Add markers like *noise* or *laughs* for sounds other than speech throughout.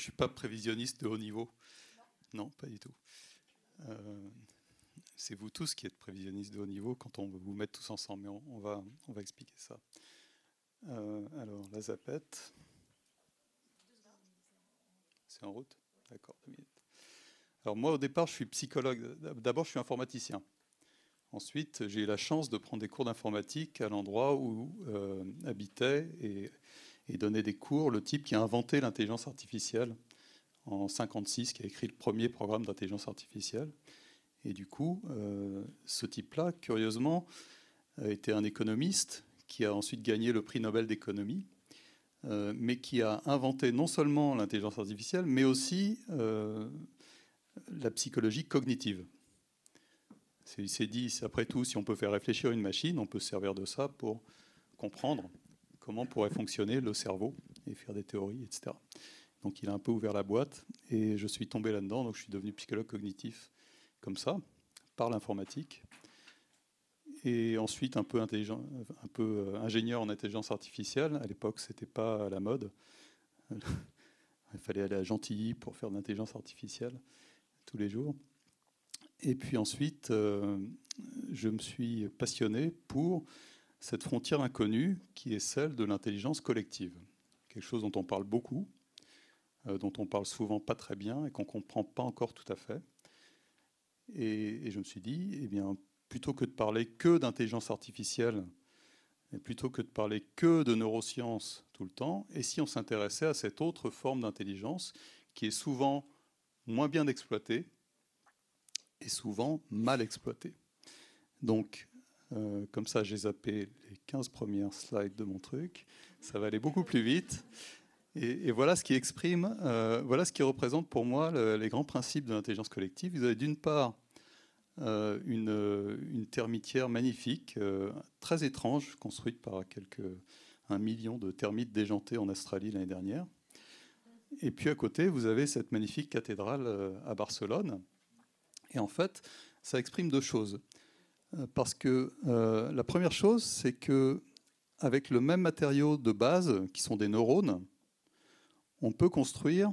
je suis pas prévisionniste de haut niveau. Non, pas du tout. Euh, c'est vous tous qui êtes prévisionnistes de haut niveau quand on veut vous mettre tous ensemble, mais on, va, expliquer ça. Euh, alors, la zapette. C'est en route? D'accord, deux minutes. Alors moi, au départ, je suis psychologue. D'abord, je suis informaticien. Ensuite, j'ai eu la chance de prendre des cours d'informatique à l'endroit où euh, et, et donnait des cours le type qui a inventé l'intelligence artificielle en 56, qui a écrit le premier programme d'intelligence artificielle. Et du coup, euh, ce type-là, curieusement, était un économiste qui a ensuite gagné le prix Nobel d'économie, euh, mais qui a inventé non seulement l'intelligence artificielle, mais aussi euh, la psychologie cognitive. Il s'est dit, après tout, si on peut faire réfléchir une machine, on peut se servir de ça pour comprendre comment pourrait fonctionner le cerveau et faire des théories, etc. Donc il a un peu ouvert la boîte et je suis tombé là-dedans, donc je suis devenu psychologue cognitif comme ça, par l'informatique. Et ensuite un peu, euh, ingénieur en intelligence artificielle. À l'époque, ce n'était pas à la mode. *laughs* Il fallait aller à Gentilly pour faire de l'intelligence artificielle tous les jours. Et puis ensuite, euh, je me suis passionné pour cette frontière inconnue qui est celle de l'intelligence collective. Quelque chose dont on parle beaucoup, euh, dont on parle souvent pas très bien et qu'on ne comprend pas encore tout à fait. Et, je me suis dit, eh bien, plutôt que de parler que d'intelligence artificielle, et plutôt que de parler que de neurosciences tout le temps, et si on s'intéressait à cette autre forme d'intelligence qui est souvent moins bien exploitée et souvent mal exploitée? Donc, euh, comme ça, j'ai zappé les 15 premières slides de mon truc. Ça va aller beaucoup plus vite. Et, voilà ce qui exprime, euh, voilà ce qui représente pour moi les grands principes de l'intelligence collective. Vous avez d'une part euh, une, termitière magnifique, très étrange, construite par un million de termites déjantés en Australie l'année dernière. Et puis à côté, vous avez cette magnifique cathédrale à Barcelone. Et en fait, ça exprime deux choses. Parce que la première chose, c'est que avec le même matériau de base, qui sont des neurones, on peut construire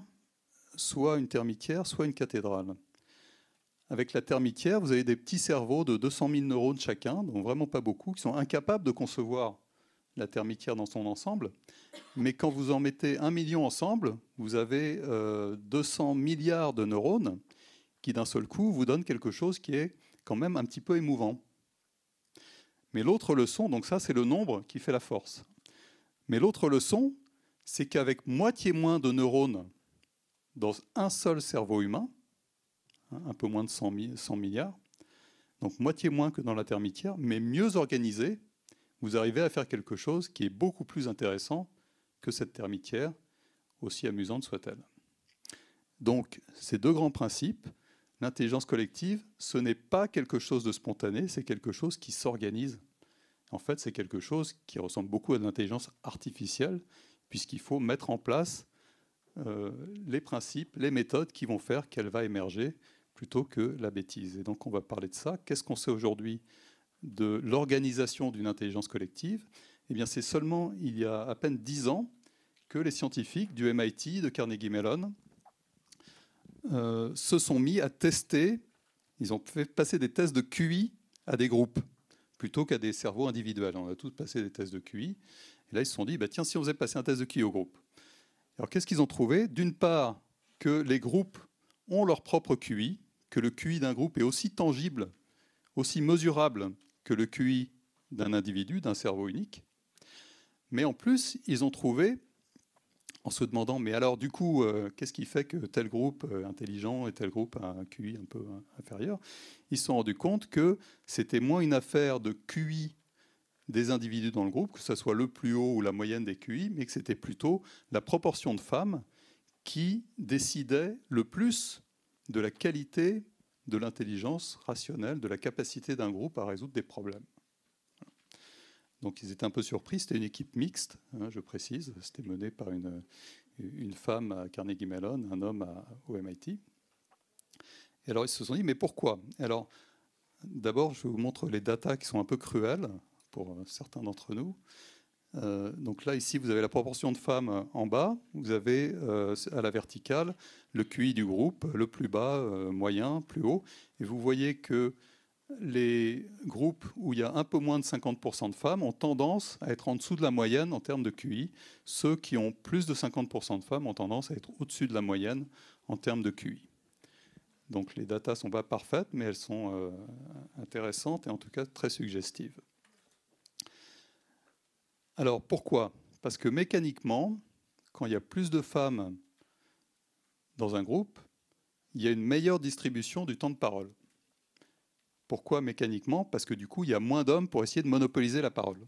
soit une termitière, soit une cathédrale. Avec la termitière, vous avez des petits cerveaux de 200 000 neurones chacun, donc vraiment pas beaucoup, qui sont incapables de concevoir la termitière dans son ensemble. Mais quand vous en mettez un million ensemble, vous avez 200 euh, milliards de neurones qui d'un seul coup vous donnent quelque chose qui est quand même un petit peu émouvant. Mais l'autre leçon, donc ça c'est le nombre qui fait la force. Mais l'autre leçon, c'est qu'avec moitié moins de neurones dans un seul cerveau humain, hein, un peu moins de 100, milliards, donc moitié moins que dans la termitière, mais mieux organisé, vous arrivez à faire quelque chose qui est beaucoup plus intéressant que cette termitière, aussi amusante soit-elle. Donc, ces deux grands principes, l'intelligence collective, ce n'est pas quelque chose de spontané, c'est quelque chose qui s'organise. En fait, c'est quelque chose qui ressemble beaucoup à l'intelligence artificielle, puisqu'il faut mettre en place euh, les principes, les méthodes qui vont faire qu'elle va émerger plutôt que la bêtise. Et donc on va parler de ça. Qu'est-ce qu'on sait aujourd'hui de l'organisation d'une intelligence collective? Eh bien c'est seulement il y a à peine dix ans que les scientifiques du MIT, de Carnegie Mellon, euh, se sont mis à tester, ils ont fait passer des tests de QI à des groupes plutôt qu'à des cerveaux individuels. On a tous passé des tests de QI. Et là, ils se sont dit, bah, tiens, si on faisait passer un test de QI au groupe. Alors, qu'est-ce qu'ils ont trouvé? D'une part, que les groupes ont leur propre QI, que le QI d'un groupe est aussi tangible, aussi mesurable que le QI d'un individu, d'un cerveau unique. Mais en plus, ils ont trouvé, en se demandant, mais alors du coup, euh, qu'est-ce qui fait que tel groupe euh, intelligent et tel groupe a un QI un peu inférieur? Ils se sont rendus compte que c'était moins une affaire de QI des individus dans le groupe, que ce soit le plus haut ou la moyenne des QI, mais que c'était plutôt la proportion de femmes qui décidait le plus de la qualité de l'intelligence rationnelle, de la capacité d'un groupe à résoudre des problèmes. Donc ils étaient un peu surpris, c'était une équipe mixte, hein, je précise, c'était mené par une, une femme à Carnegie Mellon, un homme à, au MIT. Et alors ils se sont dit, mais pourquoi? Alors d'abord, je vous montre les datas qui sont un peu cruelles pour euh, certains d'entre nous. Euh, donc là, ici, vous avez la proportion de femmes en bas. Vous avez à la verticale le QI du groupe, le plus bas, moyen, plus haut. Et vous voyez que les groupes où il y a un peu moins de 50% de femmes ont tendance à être en dessous de la moyenne en termes de QI. Ceux qui ont plus de 50% de femmes ont tendance à être au-dessus de la moyenne en termes de QI. Donc les datas ne sont pas parfaites, mais elles sont euh, intéressantes et en tout cas très suggestives. Alors pourquoi? Parce que mécaniquement, quand il y a plus de femmes dans un groupe, il y a une meilleure distribution du temps de parole. Pourquoi mécaniquement? Parce que du coup, il y a moins d'hommes pour essayer de monopoliser la parole.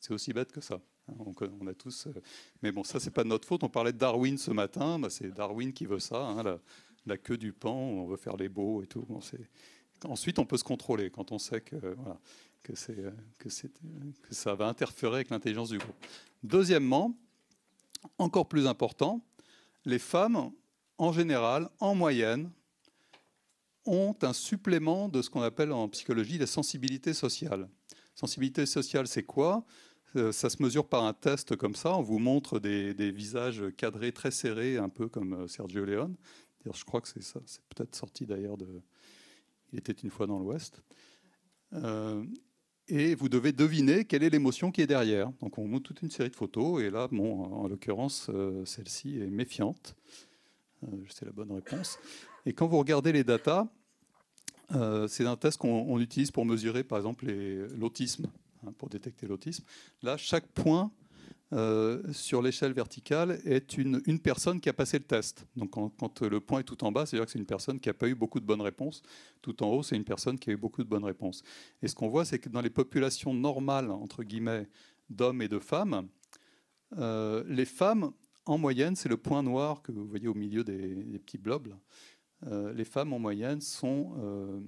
C'est aussi bête que ça. On a tous. Euh, mais bon, ça, c'est pas de notre faute. On parlait de Darwin ce matin. Bah, c'est Darwin qui veut ça. Hein, la, queue du pan. On veut faire les beaux et tout. Ensuite, on peut se contrôler quand on sait que, que ça va interférer avec l'intelligence du groupe. Deuxièmement, encore plus important, les femmes, en général, en moyenne, ont un supplément de ce qu'on appelle en psychologie la sensibilité sociale. Sensibilité sociale, c'est quoi? Euh, Ça se mesure par un test comme ça. On vous montre des, visages cadrés très serrés, un peu comme euh, Sergio Leone. Je crois que c'est ça. C'est peut-être sorti d'ailleurs de. Il était une fois dans l'Ouest. Euh, et vous devez deviner quelle est l'émotion qui est derrière. Donc on montre toute une série de photos, et là, bon, en l'occurrence, celle-ci est méfiante. c'est la bonne réponse. Et quand vous regardez les datas, euh, c'est un test qu'on utilise pour mesurer, par exemple, l'autisme, hein, pour détecter l'autisme. Là, chaque point euh, sur l'échelle verticale est une, personne qui a passé le test. Donc, quand, le point est tout en bas, c'est-à-dire que c'est une personne qui n'a pas eu beaucoup de bonnes réponses. Tout en haut, c'est une personne qui a eu beaucoup de bonnes réponses. Et ce qu'on voit, c'est que dans les populations normales, entre guillemets, d'hommes et de femmes, euh, les femmes, en moyenne, c'est le point noir que vous voyez au milieu des, petits blobs. Euh, les femmes en moyenne sont euh,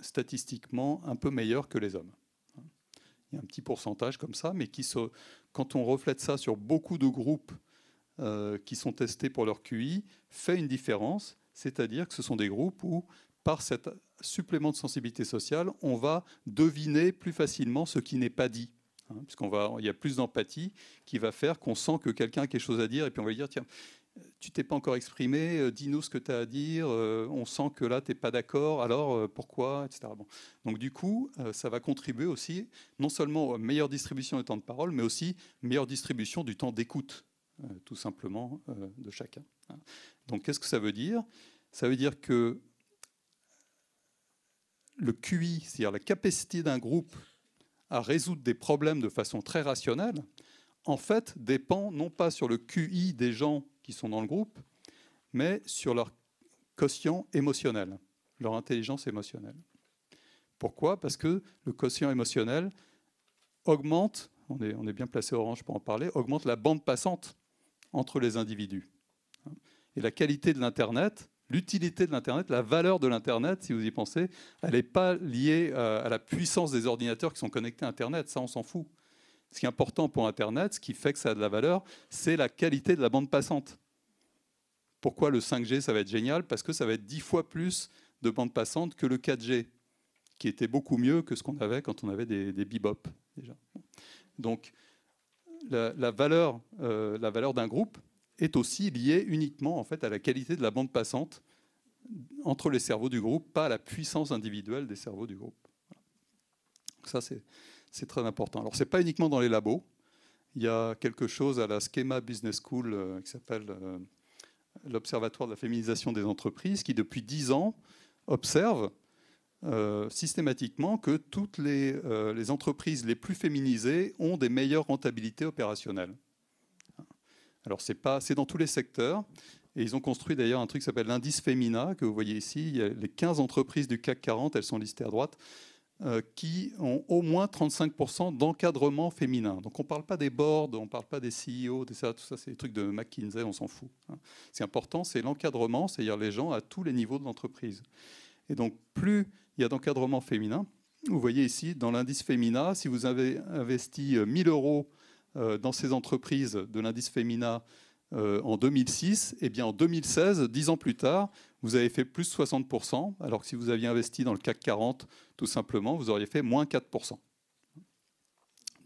statistiquement un peu meilleures que les hommes. Il y a un petit pourcentage comme ça, mais qui quand on reflète ça sur beaucoup de groupes euh, qui sont testés pour leur QI, fait une différence, c'est-à-dire que ce sont des groupes où, par cet supplément de sensibilité sociale, on va deviner plus facilement ce qui n'est pas dit. Hein, puisqu'il y a plus d'empathie qui va faire qu'on sent que quelqu'un a quelque chose à dire, et puis on va lui dire, tiens, tu t'es pas encore exprimé, euh, dis-nous ce que tu as à dire, euh, on sent que là, tu n'es pas d'accord, alors euh, pourquoi, etc. Donc du coup, ça va contribuer aussi non seulement à meilleure distribution du temps de parole, mais aussi meilleure distribution du temps d'écoute, tout simplement, de chacun. Donc qu'est-ce que ça veut dire? Ça veut dire que le QI, c'est-à-dire la capacité d'un groupe à résoudre des problèmes de façon très rationnelle, en fait, dépend non pas sur le QI des gens qui sont dans le groupe, mais sur leur quotient émotionnel, leur intelligence émotionnelle. Pourquoi? Parce que le quotient émotionnel augmente, on est, bien placé orange pour en parler, augmente la bande passante entre les individus. Et la qualité de l'Internet, l'utilité de l'Internet, la valeur de l'Internet, si vous y pensez, elle n'est pas liée à la puissance des ordinateurs qui sont connectés à Internet, ça on s'en fout. Ce qui est important pour Internet, ce qui fait que ça a de la valeur, c'est la qualité de la bande passante. Pourquoi le 5G, ça va être génial? Parce que ça va être 10 fois plus de bande passante que le 4G, qui était beaucoup mieux que ce qu'on avait quand on avait des, des bebop. Déjà. Donc, la, valeur, euh, valeur d'un groupe est aussi liée uniquement en fait, à la qualité de la bande passante entre les cerveaux du groupe, pas à la puissance individuelle des cerveaux du groupe. ça, c'est c'est très important. Alors, ce n'est pas uniquement dans les labos. Il y a quelque chose à la Schema Business School euh, qui s'appelle euh, l'Observatoire de la féminisation des entreprises, qui depuis dix ans observe euh, systématiquement que toutes les, entreprises les plus féminisées ont des meilleures rentabilités opérationnelles. Alors, c'est dans tous les secteurs. Et ils ont construit d'ailleurs un truc qui s'appelle l'indice Femina, que vous voyez ici. Les 15 entreprises du CAC 40, elles sont listées à droite. Euh, qui ont au moins 35% d'encadrement féminin. Donc on ne parle pas des boards, on ne parle pas des CEO, tout ça, c'est des trucs de McKinsey, on s'en fout. Hein. C'est important, c'est l'encadrement, c'est-à-dire les gens à tous les niveaux de l'entreprise. Et donc plus il y a d'encadrement féminin, vous voyez ici dans l'indice féminin, si vous avez investi 1000 euros euh, dans ces entreprises de l'indice féminin euh, en 2006, et eh bien en 2016, dix ans plus tard, vous avez fait plus 60%, alors que si vous aviez investi dans le CAC 40, tout simplement, vous auriez fait moins 4%.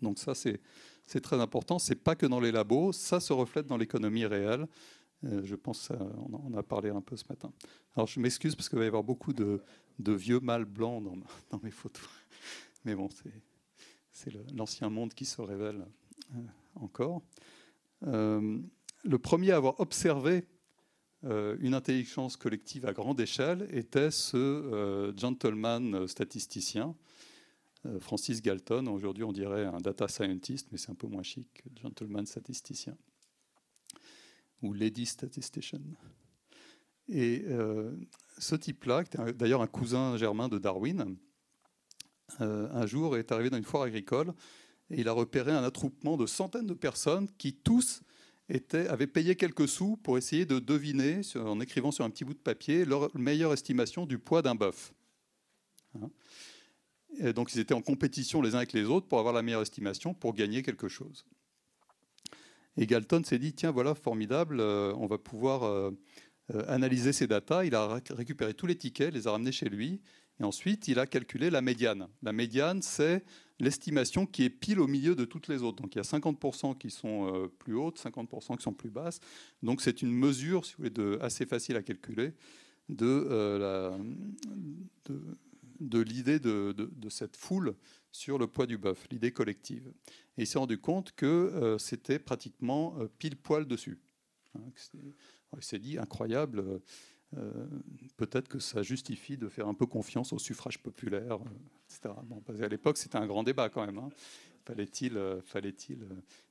Donc ça, c'est très important. Ce n'est pas que dans les labos, ça se reflète dans l'économie réelle. Euh, je pense qu'on en a parlé un peu ce matin. Alors je m'excuse parce qu'il va y avoir beaucoup de, vieux mâles blancs *laughs* dans, mes photos. Mais bon, c'est l'ancien monde qui se révèle euh, encore. Euh, le premier à avoir observé une intelligence collective à grande échelle était ce gentleman statisticien, Francis Galton. Aujourd'hui, on dirait un data scientist, mais c'est un peu moins chic que gentleman statisticien ou Lady Statistician. Et euh, ce type-là, qui est d'ailleurs un cousin germain de Darwin, euh, un jour est arrivé dans une foire agricole et il a repéré un attroupement de centaines de personnes qui tous étaient, avaient payé quelques sous pour essayer de deviner, en écrivant sur un petit bout de papier, leur meilleure estimation du poids d'un bœuf. Hein. donc ils étaient en compétition les uns avec les autres pour avoir la meilleure estimation, pour gagner quelque chose. Et Galton s'est dit, tiens, voilà, formidable, euh, on va pouvoir euh, euh, analyser ces datas. Il a récupéré tous les tickets, les a ramenés chez lui, et ensuite il a calculé la médiane. La médiane, c'est l'estimation qui est pile au milieu de toutes les autres. Donc il y a 50% qui sont plus hautes, 50% qui sont plus basses. Donc c'est une mesure, si vous voulez, assez facile à calculer de, de l'idée de, cette foule sur le poids du bœuf, l'idée collective. Et il s'est rendu compte que euh, c'était pratiquement euh, pile poil dessus. Hein, il s'est dit, incroyable, euh, peut-être que ça justifie de faire un peu confiance au suffrage populaire, etc. Bon, à l'époque, c'était un grand débat quand même. Hein. Fallait-il fallait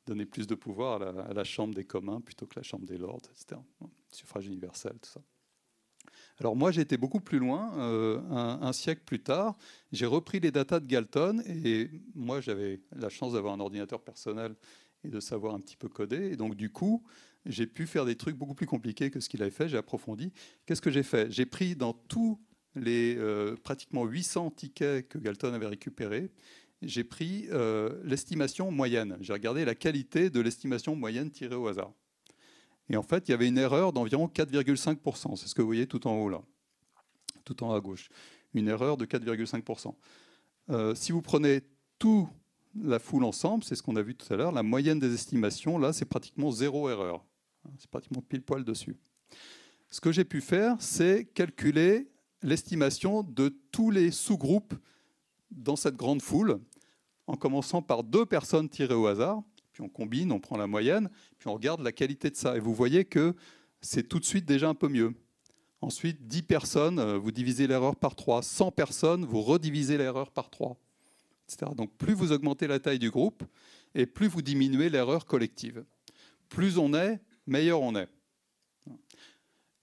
donner plus de pouvoir à la, Chambre des communs plutôt que la Chambre des lords, etc. Suffrage universel, tout ça. Alors moi, j'ai été beaucoup plus loin. Euh, un, siècle plus tard, j'ai repris les datas de Galton et moi, j'avais la chance d'avoir un ordinateur personnel et de savoir un petit peu coder. Et donc, du coup, j'ai pu faire des trucs beaucoup plus compliqués que ce qu'il avait fait. J'ai approfondi. Qu'est-ce que j'ai fait? J'ai pris dans tous les euh, pratiquement 800 tickets que Galton avait récupérés, j'ai pris euh, l'estimation moyenne. J'ai regardé la qualité de l'estimation moyenne tirée au hasard. Et en fait, il y avait une erreur d'environ 4,5%. C'est ce que vous voyez tout en haut là, tout en haut à gauche. Une erreur de 4,5%. Euh, si vous prenez toute la foule ensemble, c'est ce qu'on a vu tout à l'heure, la moyenne des estimations, là, c'est pratiquement zéro erreur. C'est pratiquement pile poil dessus. Ce que j'ai pu faire, c'est calculer l'estimation de tous les sous-groupes dans cette grande foule, en commençant par deux personnes tirées au hasard, puis on combine, on prend la moyenne, puis on regarde la qualité de ça. Et vous voyez que c'est tout de suite déjà un peu mieux. Ensuite, 10 personnes, euh, vous divisez l'erreur par 3. 100 personnes, vous redivisez l'erreur par 3. Etc. Donc plus vous augmentez la taille du groupe, et plus vous diminuez l'erreur collective. Plus on est, meilleur on est.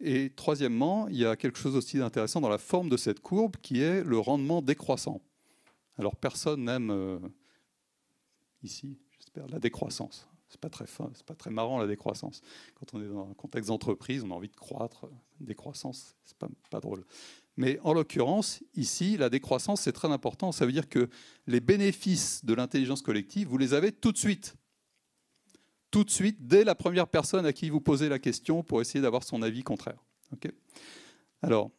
Et troisièmement, il y a quelque chose aussi d'intéressant dans la forme de cette courbe qui est le rendement décroissant. Alors personne n'aime euh, ici, la décroissance. C'est pas très fin, c'est pas très marrant la décroissance. Quand on est dans un contexte d'entreprise, on a envie de croître. Décroissance, c'est pas, pas drôle. Mais en l'occurrence, ici, la décroissance, c'est très important. Ça veut dire que les bénéfices de l'intelligence collective, vous les avez tout de suite. Tout de suite, dès la première personne à qui vous posez la question pour essayer d'avoir son avis contraire. Alors,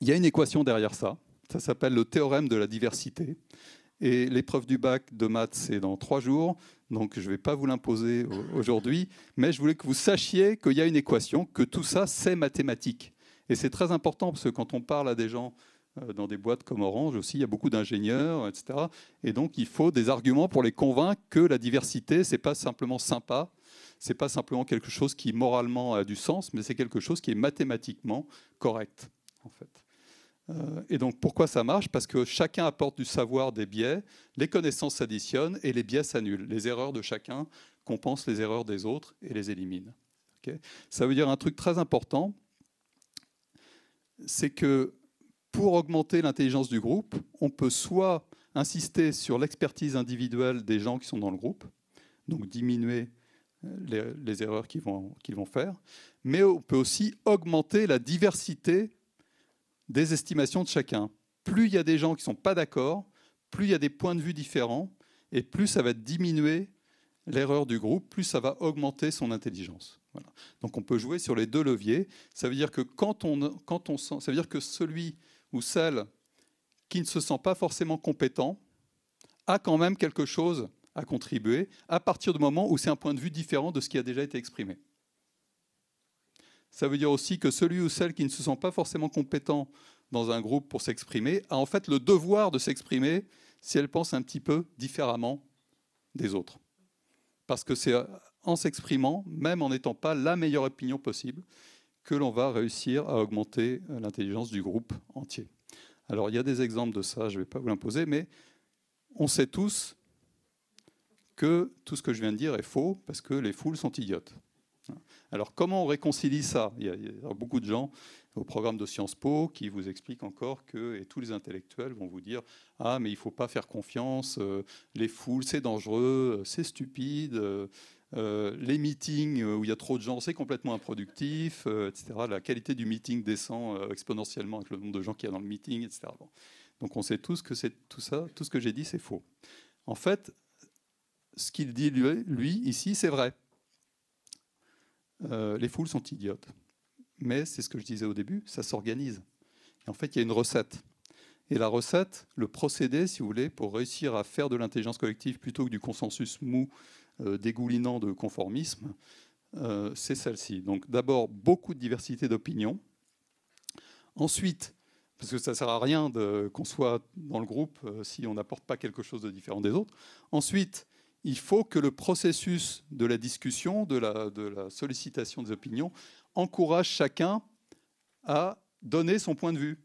il y a une équation derrière ça. Ça s'appelle le théorème de la diversité. Et l'épreuve du bac de maths, c'est dans trois jours. Donc, je ne vais pas vous l'imposer aujourd'hui. Mais je voulais que vous sachiez qu'il y a une équation, que tout ça, c'est mathématique. Et c'est très important parce que quand on parle à des gens dans des boîtes comme Orange aussi, il y a beaucoup d'ingénieurs, etc. Et donc, il faut des arguments pour les convaincre que la diversité, c'est pas simplement sympa, c'est pas simplement quelque chose qui moralement a du sens, mais c'est quelque chose qui est mathématiquement correct, en fait. Euh, et donc pourquoi ça marche? Parce que chacun apporte du savoir des biais, les connaissances s'additionnent et les biais s'annulent. Les erreurs de chacun compensent les erreurs des autres et les éliminent. ça veut dire un truc très important, c'est que pour augmenter l'intelligence du groupe, on peut soit insister sur l'expertise individuelle des gens qui sont dans le groupe, donc diminuer euh, les, erreurs qu'ils vont, faire, mais on peut aussi augmenter la diversité des estimations de chacun. Plus il y a des gens qui ne sont pas d'accord, plus il y a des points de vue différents, et plus ça va diminuer l'erreur du groupe, plus ça va augmenter son intelligence. Donc on peut jouer sur les deux leviers. Ça veut dire que quand on, quand on ça veut dire que celui ou celle qui ne se sent pas forcément compétent a quand même quelque chose à contribuer à partir du moment où c'est un point de vue différent de ce qui a déjà été exprimé. Ça veut dire aussi que celui ou celle qui ne se sent pas forcément compétent dans un groupe pour s'exprimer a en fait le devoir de s'exprimer si elle pense un petit peu différemment des autres. Parce que c'est en s'exprimant, même en n'étant pas la meilleure opinion possible, que l'on va réussir à augmenter l'intelligence du groupe entier. Alors il y a des exemples de ça, je ne vais pas vous l'imposer, mais on sait tous que tout ce que je viens de dire est faux parce que les foules sont idiotes. Alors comment on réconcilie ça? Il y, a, beaucoup de gens au programme de Sciences Po qui vous expliquent encore que, et tous les intellectuels vont vous dire, ah mais il ne faut pas faire confiance, euh, les foules c'est dangereux, c'est stupide, euh, les meetings où il y a trop de gens c'est complètement improductif, euh, etc. La qualité du meeting descend exponentiellement avec le nombre de gens qu'il y a dans le meeting, etc. Donc on sait tous que tout ça, tout ce que j'ai dit c'est faux. En fait, ce qu'il dit lui ici c'est vrai. Euh, les foules sont idiotes. Mais c'est ce que je disais au début, ça s'organise. En fait, il y a une recette. Et la recette, le procédé, si vous voulez, pour réussir à faire de l'intelligence collective plutôt que du consensus mou euh, dégoulinant de conformisme, euh, c'est celle-ci. Donc d'abord, beaucoup de diversité d'opinions. Ensuite, parce que ça ne sert à rien qu'on soit dans le groupe si on n'apporte pas quelque chose de différent des autres. Ensuite, il faut que le processus de la discussion, de la, sollicitation des opinions, encourage chacun à donner son point de vue.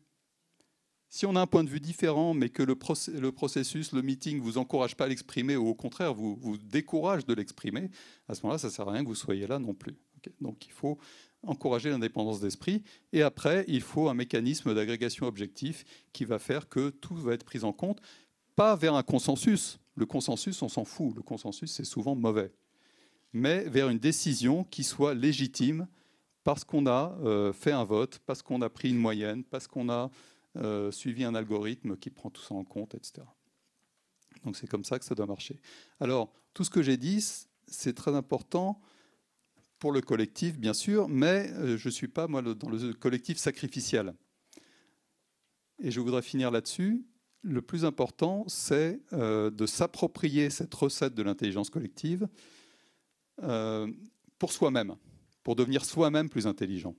Si on a un point de vue différent, mais que le, processus, le meeting, vous encourage pas à l'exprimer, ou au contraire vous, vous décourage de l'exprimer, à ce moment-là, ça ne sert à rien que vous soyez là non plus. Donc il faut encourager l'indépendance d'esprit. Et après, il faut un mécanisme d'agrégation objectif qui va faire que tout va être pris en compte, pas vers un consensus, le consensus, on s'en fout. Le consensus, c'est souvent mauvais. Mais vers une décision qui soit légitime parce qu'on a euh, fait un vote, parce qu'on a pris une moyenne, parce qu'on a euh, suivi un algorithme qui prend tout ça en compte, etc. Donc c'est comme ça que ça doit marcher. Alors, tout ce que j'ai dit, c'est très important pour le collectif, bien sûr, mais euh, je ne suis pas, moi, dans le collectif sacrificiel. Et je voudrais finir là-dessus le plus important, c'est euh, de s'approprier cette recette de l'intelligence collective pour soi-même, pour devenir soi-même plus intelligent.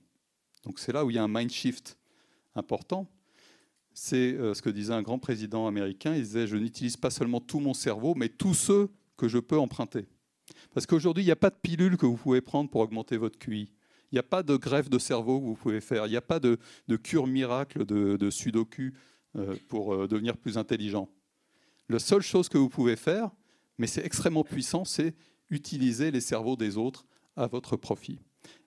Donc c'est là où il y a un mind shift important. C'est euh, ce que disait un grand président américain. Il disait, je n'utilise pas seulement tout mon cerveau, mais tous ceux que je peux emprunter. Parce qu'aujourd'hui, il n'y a pas de pilule que vous pouvez prendre pour augmenter votre QI. Il n'y a pas de greffe de cerveau que vous pouvez faire. Il n'y a pas de, cure miracle de, de sudoku euh, pour euh, devenir plus intelligent. La seule chose que vous pouvez faire, mais c'est extrêmement puissant, c'est utiliser les cerveaux des autres à votre profit.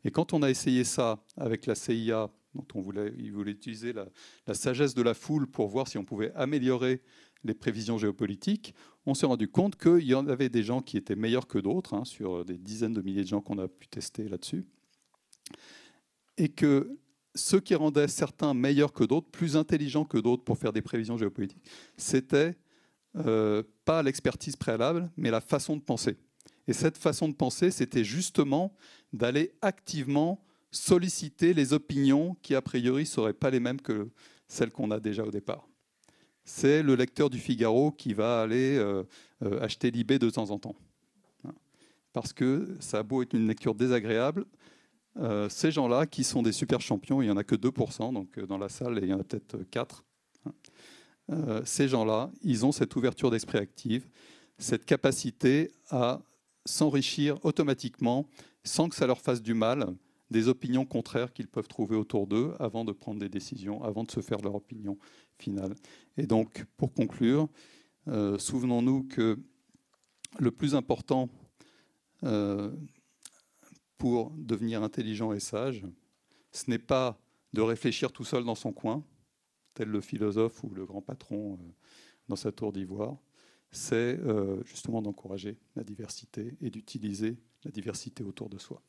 Et quand on a essayé ça avec la CIA, dont on voulait, il voulait utiliser la, sagesse de la foule pour voir si on pouvait améliorer les prévisions géopolitiques, on s'est rendu compte qu'il y en avait des gens qui étaient meilleurs que d'autres, hein, sur des dizaines de milliers de gens qu'on a pu tester là-dessus, et que ce qui rendait certains meilleurs que d'autres, plus intelligents que d'autres pour faire des prévisions géopolitiques, c'était euh, pas l'expertise préalable, mais la façon de penser. Et cette façon de penser, c'était justement d'aller activement solliciter les opinions qui, a priori, ne seraient pas les mêmes que celles qu'on a déjà au départ. C'est le lecteur du Figaro qui va aller euh, euh, acheter l'IB de temps en temps. Parce que ça a beau être une lecture désagréable, euh, ces gens-là, qui sont des super champions, il n'y en a que 2%, donc dans la salle, il y en a peut-être 4. Hein. Ces gens-là, ils ont cette ouverture d'esprit active, cette capacité à s'enrichir automatiquement, sans que ça leur fasse du mal, des opinions contraires qu'ils peuvent trouver autour d'eux avant de prendre des décisions, avant de se faire leur opinion finale. Et donc, pour conclure, souvenons-nous que le plus important pour devenir intelligent et sage, ce n'est pas de réfléchir tout seul dans son coin, tel le philosophe ou le grand patron euh, dans sa tour d'ivoire, c'est euh, justement d'encourager la diversité et d'utiliser la diversité autour de soi.